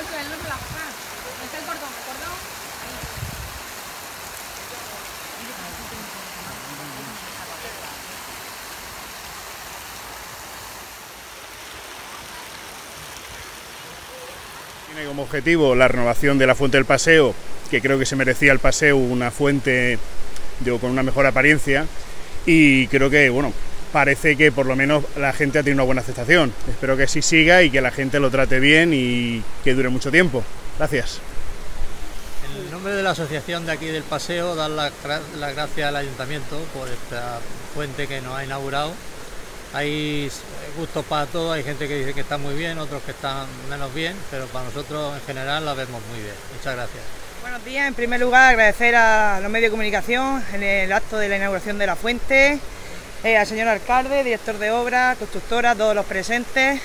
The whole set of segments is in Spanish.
El el cordón. Tiene como objetivo la renovación de la fuente del paseo, que creo que se merecía el paseo una fuente digo, con una mejor apariencia. Y creo que, bueno, parece que por lo menos la gente ha tenido una buena aceptación. Espero que así siga y que la gente lo trate bien y que dure mucho tiempo. Gracias. En nombre de la asociación de aquí del paseo, dar las la gracias al ayuntamiento por esta fuente que nos ha inaugurado. Hay gustos para todos, hay gente que dice que está muy bien, otros que están menos bien, pero para nosotros en general la vemos muy bien. Muchas gracias. Buenos días, en primer lugar agradecer a los medios de comunicación en el acto de la inauguración de la fuente, eh, al señor alcalde, director de obra, constructora, todos los presentes.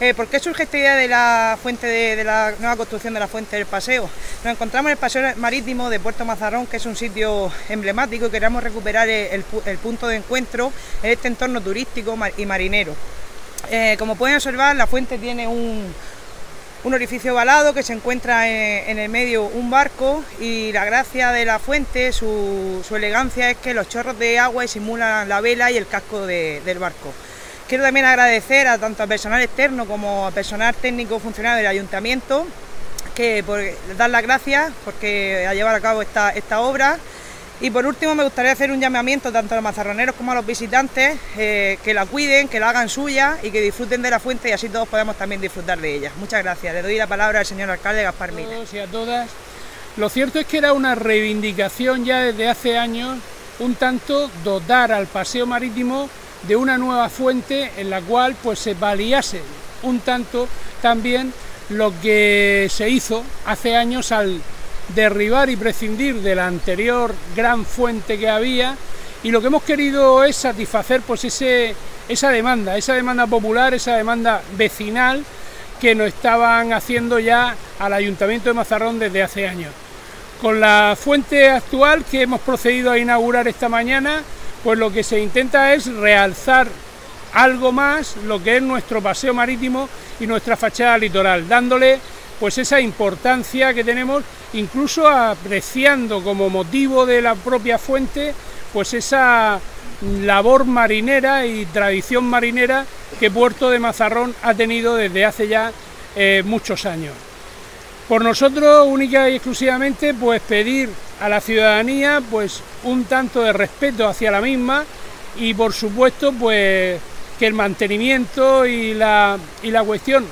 Eh, ¿Por qué surge esta idea de la fuente de, la nueva construcción de la fuente del paseo? Nos encontramos en el paseo marítimo de Puerto Mazarrón, que es un sitio emblemático y queremos recuperar el, punto de encuentro en este entorno turístico y marinero. Eh, como pueden observar, la fuente tiene un, orificio ovalado que se encuentra en, el medio un barco y la gracia de la fuente, su, elegancia es que los chorros de agua simulan la vela y el casco del barco. Quiero también agradecer a tanto al personal externo como al personal técnico funcionario del ayuntamiento que por dar las gracias porque ha llevado a cabo esta obra. Y por último me gustaría hacer un llamamiento tanto a los mazarroneros como a los visitantes eh, que la cuiden, que la hagan suya y que disfruten de la fuente y así todos podemos también disfrutar de ella. Muchas gracias. Le doy la palabra al señor alcalde Gaspar Mira. A todos y a todas. Lo cierto es que era una reivindicación ya desde hace años un tanto dotar al paseo marítimo de una nueva fuente en la cual pues se valiase un tanto también lo que se hizo hace años al derribar y prescindir de la anterior gran fuente que había y lo que hemos querido es satisfacer pues ese, esa demanda, esa demanda popular, esa demanda vecinal que nos estaban haciendo ya al Ayuntamiento de Mazarrón desde hace años. Con la fuente actual que hemos procedido a inaugurar esta mañana, pues lo que se intenta es realzar algo más lo que es nuestro paseo marítimo y nuestra fachada litoral, dándole pues esa importancia que tenemos, incluso apreciando como motivo de la propia fuente, pues esa labor marinera y tradición marinera que Puerto de Mazarrón ha tenido desde hace ya eh, muchos años. Por nosotros, única y exclusivamente, pues pedir a la ciudadanía pues un tanto de respeto hacia la misma y por supuesto pues que el mantenimiento y la, y la cuestión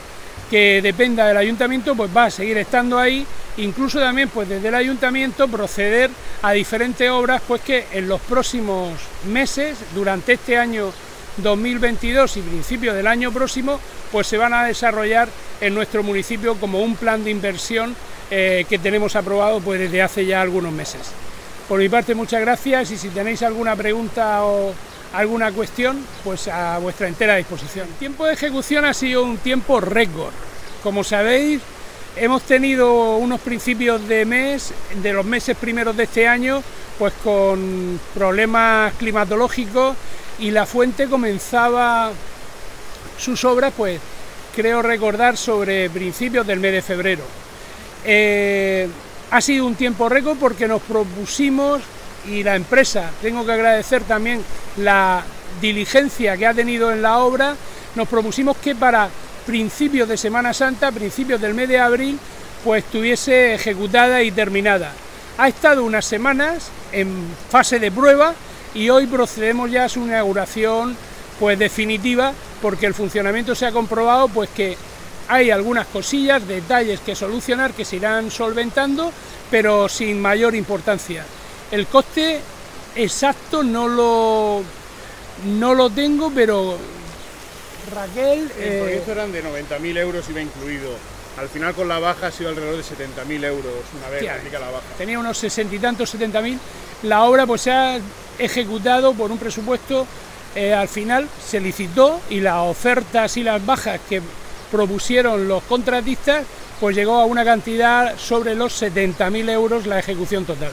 que dependa del ayuntamiento pues va a seguir estando ahí incluso también pues desde el ayuntamiento proceder a diferentes obras pues que en los próximos meses durante este año 2022 y principios del año próximo pues se van a desarrollar en nuestro municipio como un plan de inversión eh, que tenemos aprobado pues desde hace ya algunos meses. Por mi parte muchas gracias y si tenéis alguna pregunta o alguna cuestión, pues a vuestra entera disposición. El tiempo de ejecución ha sido un tiempo récord. Como sabéis, hemos tenido unos principios de mes, de los meses primeros de este año, pues con problemas climatológicos y la fuente comenzaba sus obras, pues creo recordar sobre principios del mes de febrero. Eh, ha sido un tiempo récord porque nos propusimos y la empresa, tengo que agradecer también la diligencia que ha tenido en la obra, nos propusimos que para principios de Semana Santa, principios del mes de abril, pues estuviese ejecutada y terminada. Ha estado unas semanas en fase de prueba y hoy procedemos ya a su inauguración pues definitiva porque el funcionamiento se ha comprobado pues que hay algunas cosillas, detalles que solucionar que se irán solventando, pero sin mayor importancia. El coste exacto no lo no lo tengo, pero Raquel... El eh, proyecto eran de 90.000 euros, iba incluido. Al final con la baja ha sido alrededor de 70.000 euros una vez aplica la baja. Tenía unos 60 y tantos, 70.000. La obra pues se ha ejecutado por un presupuesto eh, al final se licitó y las ofertas y las bajas que propusieron los contratistas, pues llegó a una cantidad sobre los 70.000 euros la ejecución total.